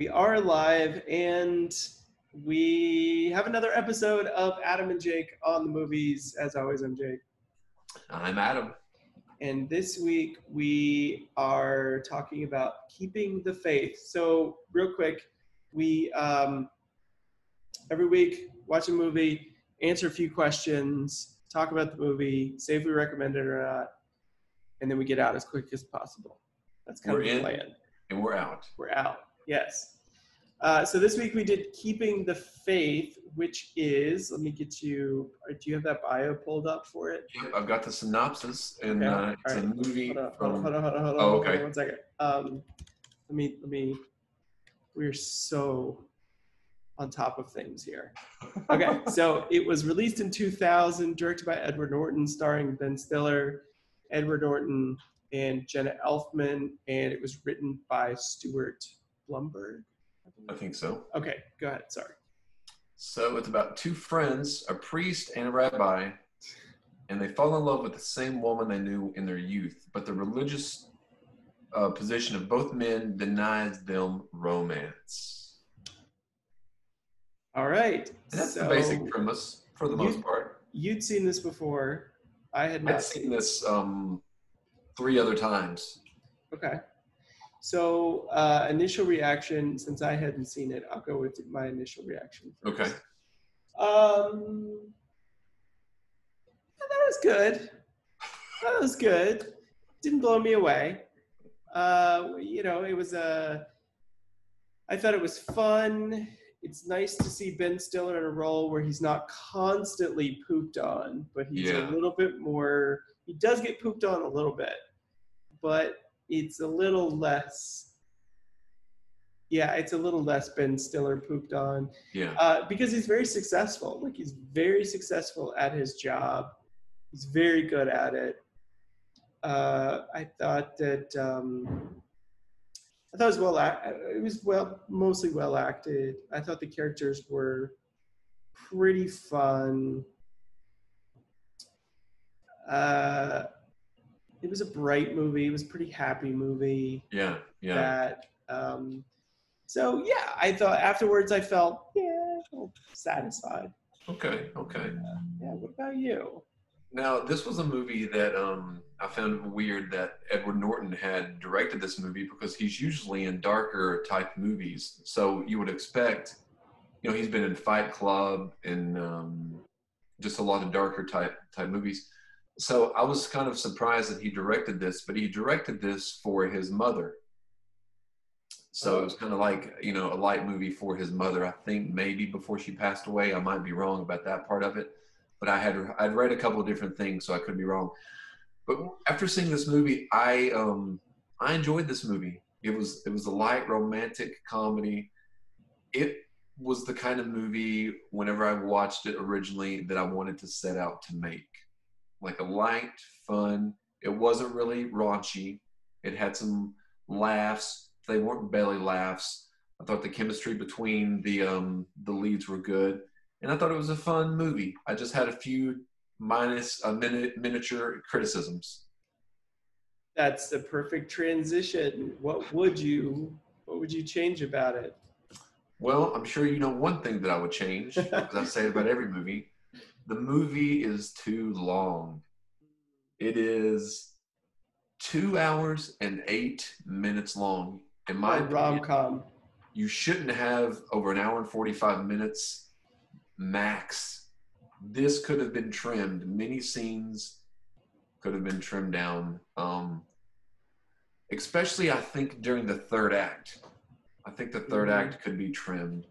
We are live and we have another episode of Adam and Jake on the movies. As always, I'm Jake. I'm Adam. And this week we are talking about keeping the faith. So, real quick, we um, every week watch a movie, answer a few questions, talk about the movie, say if we recommend it or not, and then we get out as quick as possible. That's kind We're of the in. plan. And we're out. We're out. Yes. Uh, so this week we did Keeping the Faith, which is, let me get you, do you have that bio pulled up for it? Yep, I've got the synopsis, and Okay, uh, it's a movie Hold on, from. hold on, hold on, hold on, Oh, okay. one second. Um, let me, let me, we're so on top of things here. Okay, so it was released in 2000, directed by Edward Norton, starring Ben Stiller, Edward Norton, and Jenna Elfman, and it was written by Stuart Blumberg. I think so. Okay, go ahead. Sorry. So it's about two friends, a priest and a rabbi, and they fall in love with the same woman they knew in their youth, but the religious uh, position of both men denies them romance. All right. And that's so the basic premise for the most part. You'd seen this before. I had not I've seen this um, three other times. Okay. So uh, initial reaction, since I hadn't seen it, I'll go with my initial reaction. first. Okay. Um, that was good. That was good. Didn't blow me away. Uh, you know, it was a. I thought it was fun. It's nice to see Ben Stiller in a role where he's not constantly pooped on, but he's Yeah. a little bit more. He does get pooped on a little bit, but it's a little less. Yeah, it's a little less Ben Stiller pooped on Yeah. uh, because he's very successful. Like he's very successful at his job. He's very good at it. Uh, I thought that um, I thought it was well. It was well, mostly well acted. I thought the characters were pretty fun. Uh, it was a bright movie. It was a pretty happy movie Yeah. Yeah. that um, so yeah i thought afterwards i felt yeah satisfied Okay. Okay. yeah what about you Now, this was a movie that um, I found weird that Edward Norton had directed this movie because he's usually in darker type movies. So you would expect, you know, he's been in Fight Club and um, just a lot of darker type type movies. So I was kind of surprised that he directed this, but he directed this for his mother. So it was kind of like you know a light movie for his mother. I think maybe before she passed away. I might be wrong about that part of it but I had I'd read a couple of different things, so I could be wrong. But after seeing this movie, I um I enjoyed this movie. It was it was a light romantic comedy. It was the kind of movie whenever I watched it originally that I wanted to set out to make. Like a light, fun. It wasn't really raunchy. It had some laughs. They weren't belly laughs. I thought the chemistry between the um the leads were good and I thought it was a fun movie. I just had a few minus a minute miniature criticisms. that's the perfect transition what would you what would you change about it Well, I'm sure you know one thing that I would change, because I say it about every movie. The movie is too long. It is two hours and eight minutes long. In my a opinion, rom-com you shouldn't have over an hour and 45 minutes max. This could have been trimmed. Many scenes could have been trimmed down. Um, especially, I think, during the third act. I think the 3rd Mhm. act could be trimmed.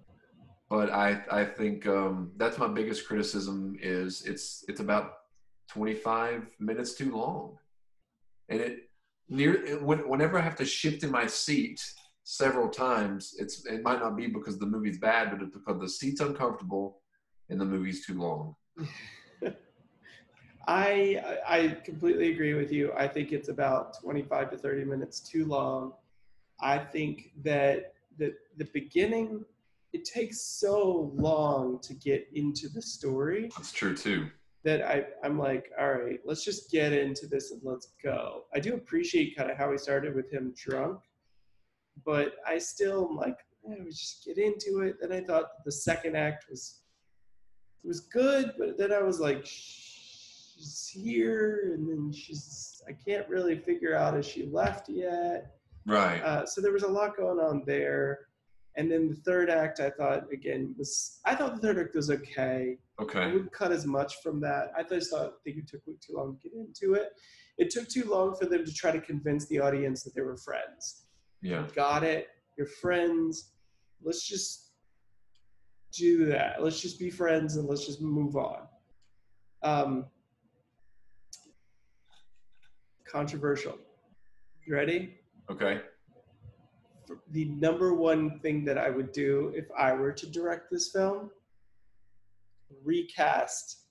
But I, I think um, that's my biggest criticism is it's it's about 25 minutes too long. And it near when, whenever I have to shift in my seat several times, it's it might not be because the movie's bad, but it's because the seat's uncomfortable and the movie's too long. I I completely agree with you. I think it's about 25 to 30 minutes too long. I think that the the beginning it takes so long to get into the story That's true too. that I I'm like, all right, let's just get into this and let's go. I do appreciate kind of how he started with him drunk, but I still am like, I would just get into it. Then I thought the second act was was good, but then I was like, she's here, and then she's I can't really figure out if she left yet. Right. Uh, so there was a lot going on there. And then the third act, I thought again was I thought the third act was okay. Okay. I wouldn't cut as much from that. I just thought I think it took too long to get into it. It took too long for them to try to convince the audience that they were friends. Yeah. Got it. You're friends. Let's just do that. Let's just be friends and let's just move on. Um, controversial. You ready? Okay. The number one thing that I would do if I were to direct this film, recast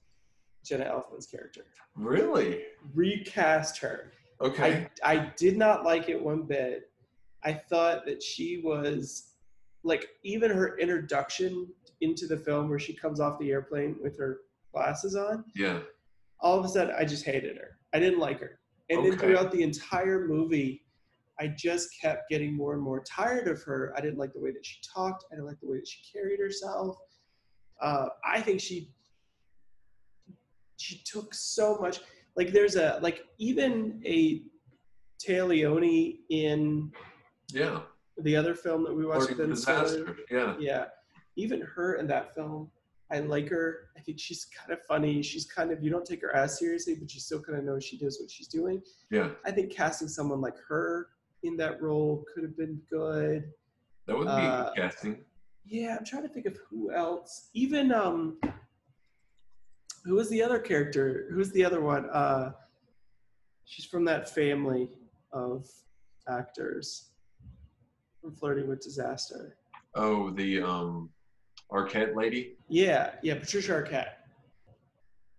Jenna Elfman's character. Really? Recast her. Okay. I, I did not like it one bit. I thought that she was like even her introduction into the film where she comes off the airplane with her glasses on, yeah. all of a sudden I just hated her. I didn't like her. And then throughout the entire movie, I just kept getting more and more tired of her. I didn't like the way that she talked. I didn't like the way that she carried herself. Uh, I think she she took so much. Like there's a like even a Leoni in Yeah. the other film that we watched. Flirting with Ben Stiller. disaster. Yeah. Yeah, even her in that film, I like her. I think she's kind of funny. She's kind of you don't take her as seriously, but you still kind of know she does what she's doing. Yeah. I think casting someone like her in that role could have been good. That would be Uh, casting. Yeah, I'm trying to think of who else. Even um, who was the other character? Who's the other one? Uh, she's from that family of actors from Flirting with Disaster. Oh, the um, Arquette lady. Yeah, yeah, Patricia Arquette.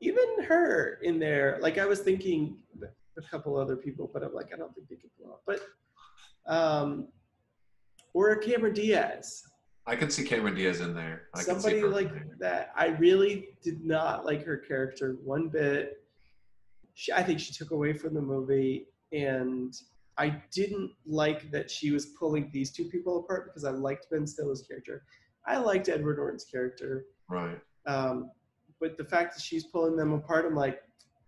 Even her in there, like I was thinking a couple other people, but I'm like, I don't think they could pull off. But um or a Cameron Diaz. I could see Cameron Diaz in there. I could see Somebody like there. that. I really did not like her character one bit. She, I think she took away from the movie, and I didn't like that she was pulling these two people apart because I liked Ben Stiller's character. I liked Edward Norton's character. Right. Um, but the fact that she's pulling them apart, I'm like,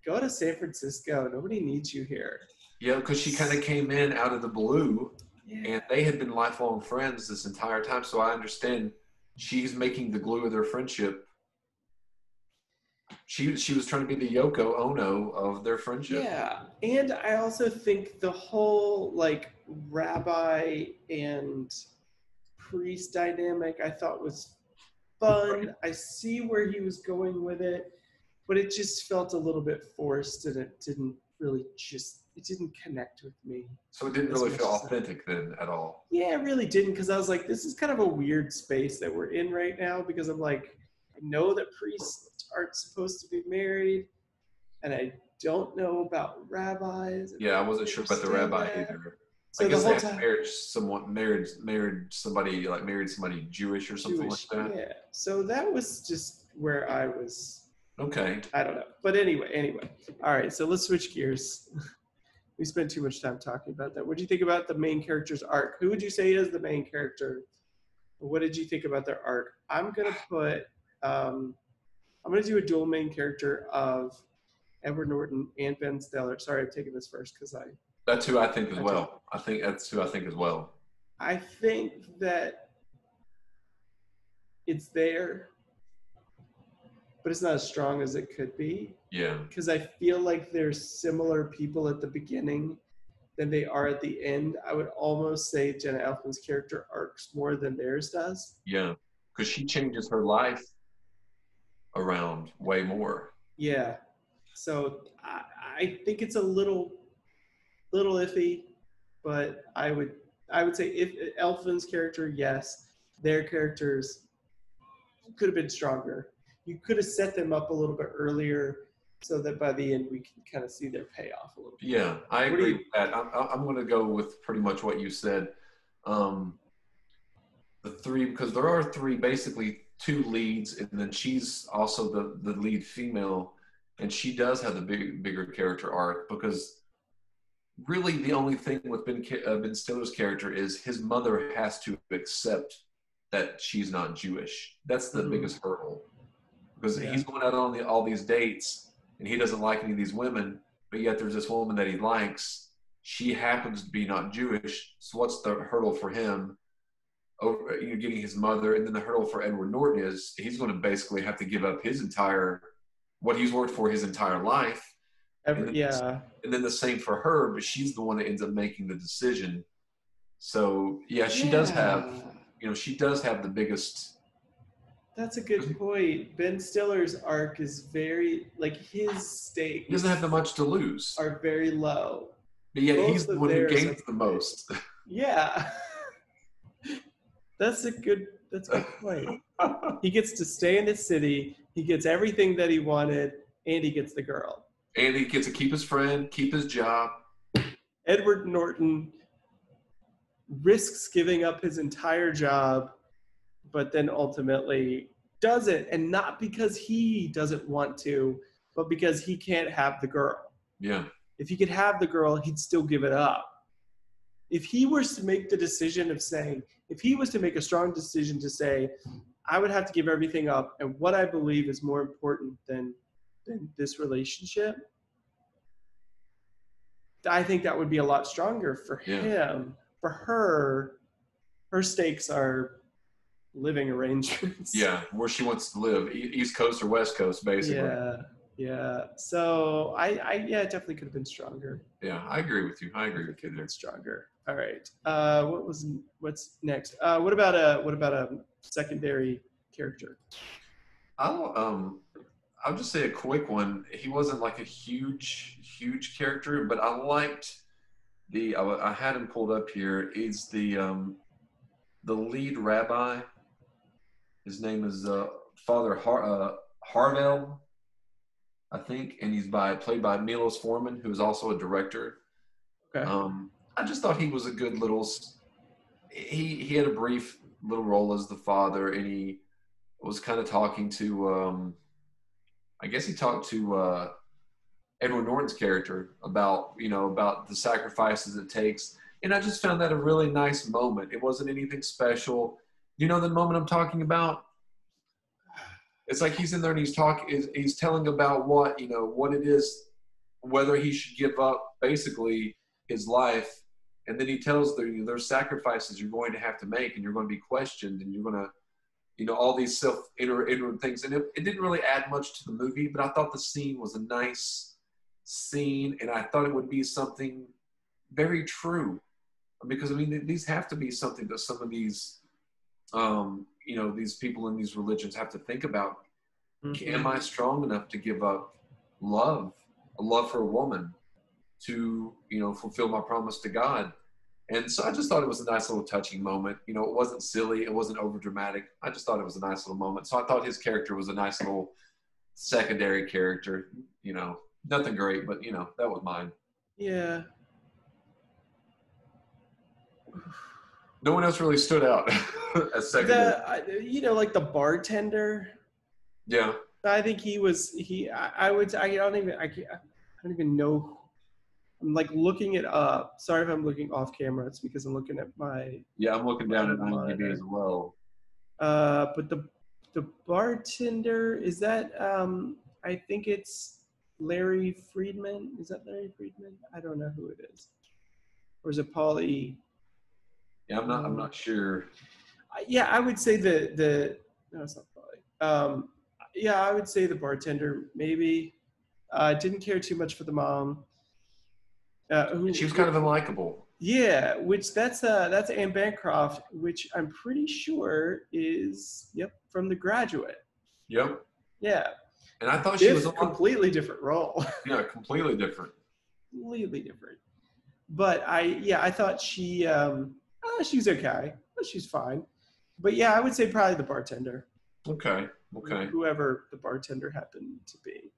go to San Francisco. Nobody needs you here. Yeah, because she kind of came in out of the blue, Yeah. and they had been lifelong friends this entire time. So I understand she's making the glue of their friendship. She she was trying to be the Yoko Ono of their friendship. Yeah. And I also think the whole like rabbi and priest dynamic I thought was fun. I see where he was going with it, but it just felt a little bit forced and it didn't really just it didn't connect with me. So it didn't really feel I- authentic then at all. Yeah, it really didn't because I was like, this is kind of a weird space that we're in right now because I'm like, I know that priests aren't supposed to be married, and I don't know about rabbis. Yeah, I wasn't sure about the rabbi that. either. So I the guess whole they time, married someone married married somebody like married somebody Jewish or something Jewish, like that. yeah. So that was just where I was. Okay. I don't know, but anyway, anyway. All right, so let's switch gears. we spent too much time talking about that. What do you think about the main character's arc? Who would you say is the main character? What did you think about their arc? I'm gonna put. Um, I'm gonna do a dual main character of Edward Norton and Ben Stiller. Sorry, I'm taking this first because I That's who I think as Okay. well. I think that's who I think as well. I think that it's there, but it's not as strong as it could be Yeah. because I feel like there's similar people at the beginning than they are at the end. I would almost say Jenna Elfman's character arcs more than theirs does. Yeah. Because she changes her life around way more. Yeah. So I, I think it's a little, little iffy, but I would, I would say if Elfman's character, yes, their characters could have been stronger. You could have set them up a little bit earlier, so that by the end we can kind of see their payoff a little bit. Yeah, I What agree you- with that. I'm, I'm going to go with pretty much what you said. Um, the three, because there are three, basically two leads, and then she's also the, the lead female, and she does have the big, bigger character arc because really the only thing with Ben, uh, ben Stiller's character is his mother has to accept that she's not Jewish. That's the Mhm. biggest hurdle because Yeah. he's going out on the, all these dates and he doesn't like any of these women, but yet there's this woman that he likes. She happens to be not Jewish. So what's the hurdle for him? Oh, Over you know, getting his mother, and then the hurdle for Edward Norton is he's going to basically have to give up his entire what he's worked for his entire life Every, And yeah. and then the same for her, but she's the one that ends up making the decision. So yeah, she does have, you know, she does have the biggest. That's a good point. Ben Stiller's arc is very like his stakes He doesn't have that much to lose, are very low. but yet both he's the one who gains the most. Yeah. that's a good that's a good point. He gets to stay in the city, he gets everything that he wanted, and he gets the girl. and he gets to keep his friend, keep his job. Edward Norton risks giving up his entire job, but then ultimately does it, and not because he doesn't want to, but because he can't have the girl. Yeah, If he could have the girl, he'd still give it up. If he was to make the decision of saying, if he was to make a strong decision to say, I would have to give everything up, and what I believe is more important than than this relationship, I think that would be a lot stronger for Yeah. him. For her, her stakes are living arrangements. yeah, where she wants to live, East Coast or West Coast, basically. Yeah. Yeah. So I, I yeah, it definitely could have been stronger. Yeah, I agree with you. I agree It with could you there. been stronger. All right. Uh, what was what's next? Uh, what about a what about a secondary character? I'll um, I'll just say a quick one. He wasn't like a huge, huge character, but I liked the. I, I had him pulled up here. He's the um, the lead rabbi. His name is uh, Father Har- uh, Harvell, I think, and he's by played by Milos Forman, who is also a director. Okay. Um, I just thought he was a good little. He he had a brief little role as the father, and he was kind of talking to. Um, I guess he talked to uh, Edward Norton's character about you know about the sacrifices it takes, and I just found that a really nice moment. It wasn't anything special. You know the moment I'm talking about. It's like he's in there and he's talking. He's, telling about what you know what it is, whether he should give up basically his life, and then he tells the you know, there's sacrifices you're going to have to make, and you're going to be questioned, and you're going to you know all these self inner inward things and it, it didn't really add much to the movie but i thought the scene was a nice scene and i thought it would be something very true because i mean these have to be something that some of these um you know these people in these religions have to think about am i strong enough to give up love a love for a woman to you know fulfill my promise to god and so I just thought it was a nice little touching moment. You know, it wasn't silly, it wasn't over dramatic. I just thought it was a nice little moment. So I thought his character was a nice little secondary character. You know, nothing great, but you know, that was mine. Yeah. No one else really stood out as second. The you know like the bartender. yeah, I think he was he. I, I would. I don't even. I can't. I don't even know. I'm like looking it up. Sorry if I'm looking off camera. It's because I'm looking at my. yeah. I'm looking down at Monitor. IMDb as well. Uh, but the the bartender is that. Um, I think it's Larry Friedman. Is that Larry Friedman? I don't know who it is. Or is it Paul E? Yeah, I'm not. I'm not sure. Yeah, I would say the the no, it's not probably. Um, yeah, I would say the bartender maybe. Uh, didn't care too much for the mom. Uh, who, She was kind of unlikable. yeah, which that's uh that's Anne Bancroft, which I'm pretty sure is yep from The Graduate. Yep. Yeah, And I thought she Diff- was a completely different role, yeah, completely different. completely different. But I yeah I thought she um she's okay, she's fine. But yeah, I would say probably the bartender. Okay. Okay. whoever the bartender happened to be.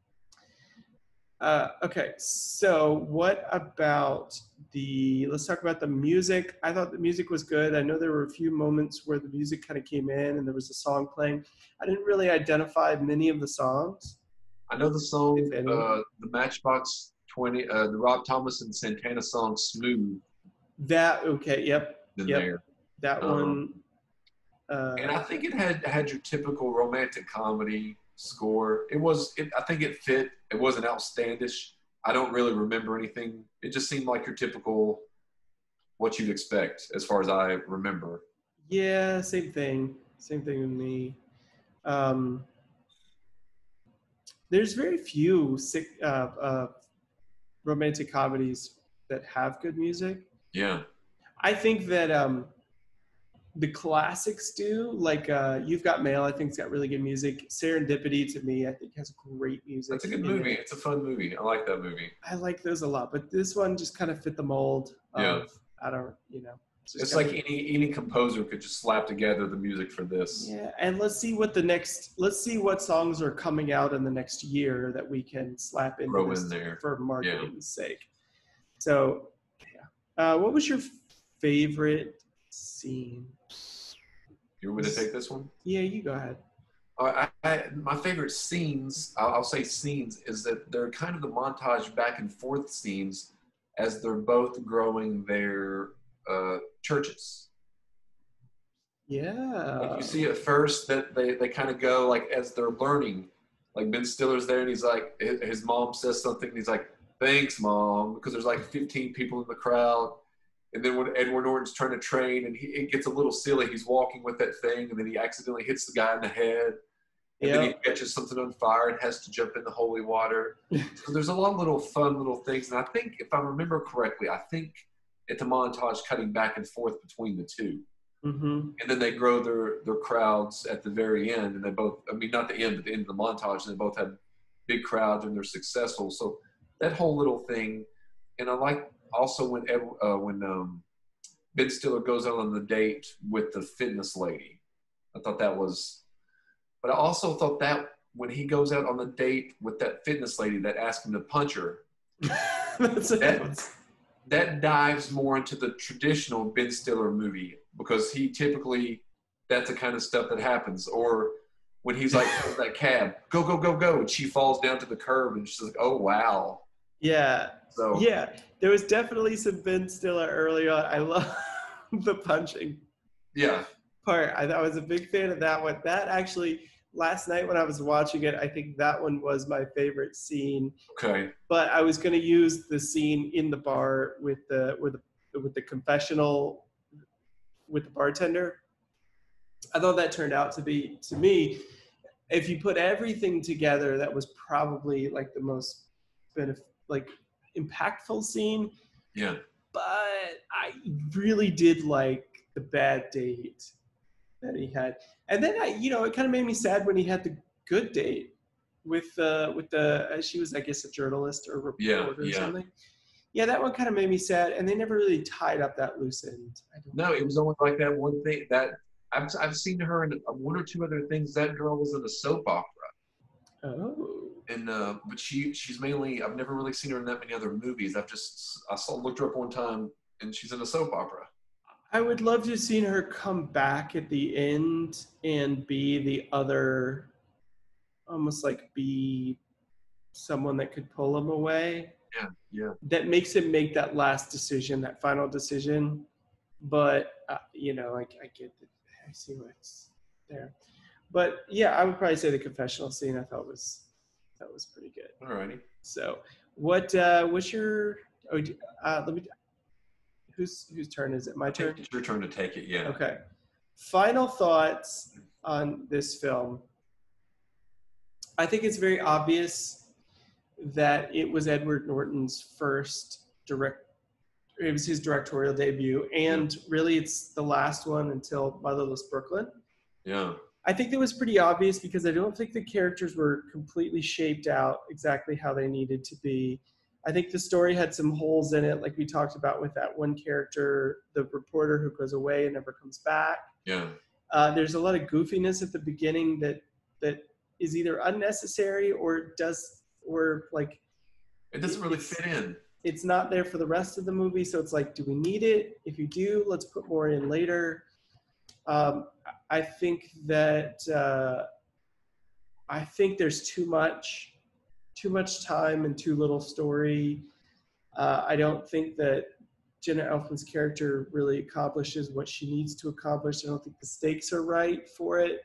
Uh, okay, so what about the? Let's talk about the music. I thought the music was good. I know there were a few moments where the music kind of came in and there was a song playing. I didn't really identify many of the songs. I know the song, uh, the Matchbox Twenty, uh, the Rob Thomas and Santana song "Smooth" That okay, yep, in Yep. there. that Uh-huh. one. Uh, and I think it had had your typical romantic comedy score. It was. It, I think it fit. It wasn't outstandish. I don't really remember anything. It just seemed like your typical what you'd expect, as far as I remember. yeah, same thing. Same thing with me. Um, there's very few sick, uh, uh, romantic comedies that have good music. Yeah. I think that um, the classics do. Like uh, You've Got Mail, I think it's got really good music. Serendipity to me, I think has great music. It's a good movie. it. It's a fun movie. I like that movie. I like those a lot, but this one just kind of fit the mold. Of, Yeah. I don't, you know. just It's kinda- like any any composer could just slap together the music for this. Yeah, and let's see what the next. Let's see what songs are coming out in the next year that we can slap into in there. for marketing's sake. So, yeah. Uh, what was your favorite scene? You want me to take this one? Yeah, you go ahead. Uh, I, I, my favorite scenes, I'll, I'll say scenes, is that they're kind of the montage back and forth scenes as they're both growing their uh, churches. Yeah. Like you see at first that they, they kind of go like as they're learning, like Ben Stiller's there and he's like, his, his mom says something and he's like, thanks mom, because there's like 15 people in the crowd. And then when Edward Norton's trying to train and he, it gets a little silly, he's walking with that thing and then he accidentally hits the guy in the head. And then he catches something on fire and has to jump in the holy water. so there's a lot of little fun little things. And I think, if I remember correctly, I think it's a montage cutting back and forth between the two mm-hmm. and then they grow their their crowds at the very end and they both i mean not the end but the end of the montage and they both have big crowds and they're successful so that whole little thing and i like also when uh, when um, ben stiller goes out on the date with the fitness lady i thought that was but i also thought that when he goes out on the date with that fitness lady that asked him to punch her That- that dives more into the traditional Ben Stiller movie because he typically that's the kind of stuff that happens. Or when he's like "Oh, that cab, go go go go, and she falls down to the curb and she's like, oh wow. yeah. So Yeah. There was definitely some Ben Stiller early on. I love the punching. yeah, part. I, I was a big fan of that one. That actually, last night when I was watching it, I think that one was my favorite scene. okay, But I was going to use the scene in the bar with the with the with the confessional with the bartender. I thought that turned out to be to me, if you put everything together, that was probably like the most benef- like impactful scene yeah, but I really did like the bad date that he had. And then I, you know, it kind of made me sad when he had the good date with uh with the uh, she was I guess a journalist or reporter Yeah, or yeah. something. Yeah, that one kind of made me sad, and they never really tied up that loose end. I don't no, it was only like that one thing that I've I've seen her in one or two other things. That girl was in a soap opera. Oh, And uh, but she she's mainly I've never really seen her in that many other movies. I've just I saw looked her up one time and she's in a soap opera. I would love to have seen her come back at the end and be the other, almost like be someone that could pull him away. Yeah, yeah. that makes him make that last decision, that final decision. But uh, you know, I, I get that. I see what's there. But yeah, I would probably say the confessional scene. I thought was that was pretty good. Alrighty. So, what uh, what's your? Oh, uh, let me. Whose whose turn is it? My turn. It's your turn to take it. Yeah. Okay. Final thoughts on this film. I think it's very obvious that it was Edward Norton's first direct. It was his directorial debut, and really, it's the last one until Motherless Brooklyn. Yeah. I think that was pretty obvious because I don't think the characters were completely shaped out exactly how they needed to be. I think the story had some holes in it, like we talked about with that one character, the reporter who goes away and never comes back. Yeah. Uh, there's a lot of goofiness at the beginning that that is either unnecessary or does or like It doesn't really fit in. it's not there for the rest of the movie. So it's like, do we need it? If you do, let's put more in later. Um, I think that uh, I think there's too much, too much time and too little story. Uh, I don't think that Jenna Elfman's character really accomplishes what she needs to accomplish. I don't think the stakes are right for it.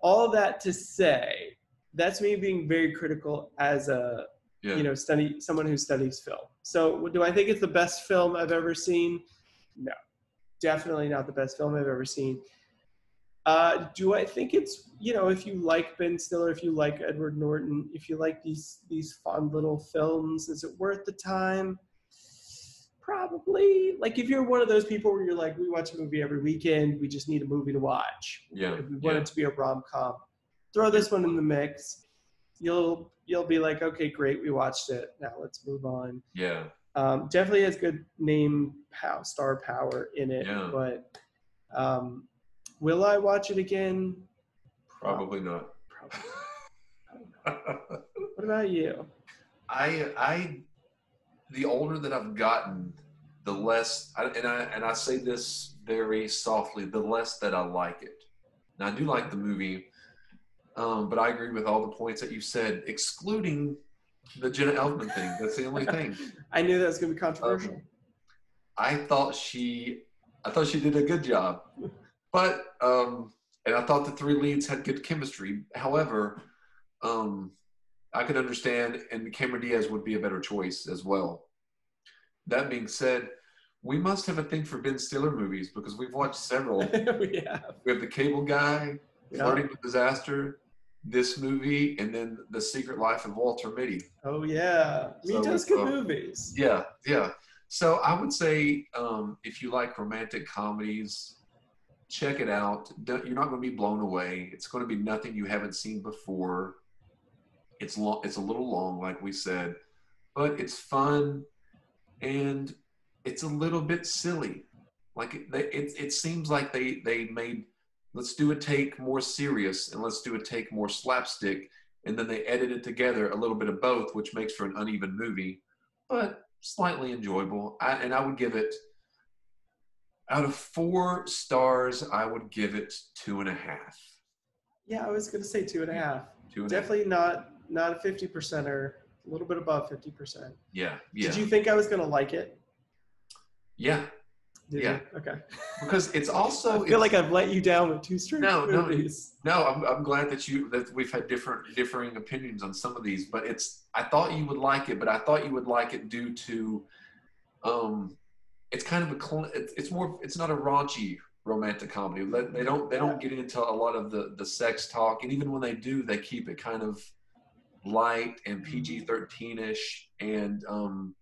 All that to say, that's me being very critical as a Yeah. you know study someone who studies film. So do I think it's the best film I've ever seen? No, definitely not the best film I've ever seen. Uh, do I think it's you know if you like Ben Stiller, if you like Edward Norton, if you like these these fun little films, is it worth the time? Probably. Like if you're one of those people where you're like, we watch a movie every weekend, we just need a movie to watch. Yeah. If we want yeah. it to be a rom com, throw this one in the mix. You'll you'll be like, okay, great, we watched it. Now let's move on. Yeah. Um, definitely has good name pow, star power in it, Yeah. but um, will I watch it again? Probably not. Probably. What about you? I I the older that I've gotten, the less I, and I and I say this very softly, the less that I like it. Now I do like the movie, um, but I agree with all the points that you said, excluding the Jenna Elfman thing. That's the only thing. I knew that was going to be controversial. Um, I thought she, I thought she did a good job, but um, and I thought the three leads had good chemistry. However, um, I could understand, and Cameron Diaz would be a better choice as well. That being said, we must have a thing for Ben Stiller movies because we've watched several. we have. We have The Cable Guy, Yeah. Flirting with Disaster, this movie, and then The Secret Life of Walter Mitty. Oh yeah, he So, does good uh, movies. Yeah, yeah. So I would say um, if you like romantic comedies, check it out. Don't- You're not going to be blown away. It's going to be nothing you haven't seen before. It's long. It's a little long, like we said, but it's fun, and it's a little bit silly. Like it, it, it seems like they they made let's do a take more serious and let's do a take more slapstick, and then they edit it together a little bit of both, which makes for an uneven movie, but slightly enjoyable. I, and I would give it out of four stars. I would give it two and a half. Yeah, I was going to say two and a half. Two and a half. Definitely not not a fifty percenter. A little bit above fifty percent. Yeah, yeah, Did you think I was going to like it? yeah. Did Yeah. You? Okay. Because it's also I feel like I've let you down with two straight No, no, movies. No, I'm, I'm glad that you that we've had different differing opinions on some of these, but it's I thought you would like it, but I thought you would like it due to, um, it's kind of a it's, it's more it's not a raunchy romantic comedy. They, they don't they don't get into a lot of the the sex talk, and even when they do, they keep it kind of light and PG thirteen ish, and um,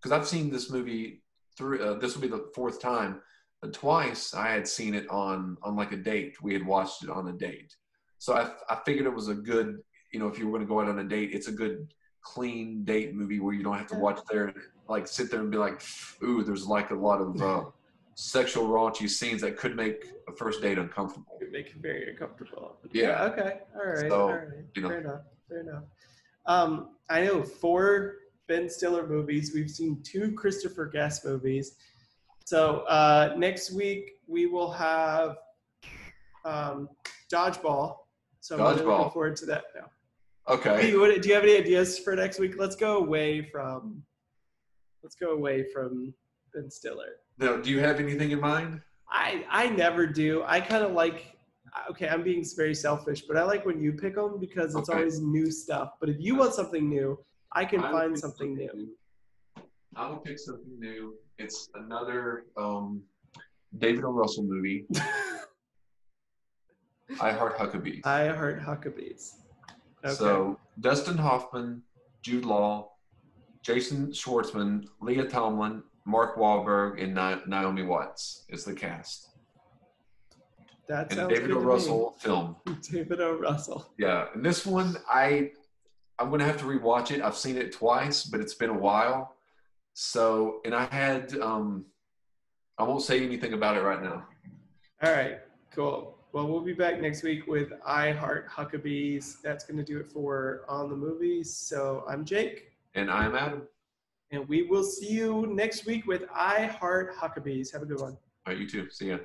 because I've seen this movie through uh, this will be the fourth time and twice I had seen it on on like a date. We had watched it on a date, so I I figured it was a good you know if you were going to go out on a date, it's a good clean date movie where you don't have to watch there and like sit there and be like, ooh, there's like a lot of uh, sexual raunchy scenes that could make a first date uncomfortable. It make it very uncomfortable. Yeah. Okay. All right. So, all right. you know. Fair enough. Fair enough. Um, I know four Ben Stiller movies. We've seen two Christopher Guest movies. So uh, next week we will have um, Dodgeball. So I'm really looking forward to that now. Okay. What, do you have any ideas for next week? Let's go away from. Let's go away from Ben Stiller. No, do you have anything in mind? I I never do. I kind of like. Okay, I'm being very selfish, but I like when you pick them because it's Okay. always new stuff. But if you want something new, I can I find pick something new. I would pick something new. It's another um, David O. Russell movie. I Heart Huckabees. I heard Huckabees. Okay. So Dustin Hoffman, Jude Law, Jason Schwartzman, Leah Tomlin, Mark Wahlberg, and Naomi Watts is the cast. that And sounds David O. Russell film. David O. Russell. Yeah, and this one I I'm gonna have to rewatch it. I've seen it twice, but it's been a while. So, and I had um, I won't say anything about it right now. All right, cool. Well, we'll be back next week with I Heart Huckabees. That's going to do it for On the Movies. So I'm Jake, And I'm Adam. and we will see you next week with I Heart Huckabees. Have a good one. All right, you too. See ya.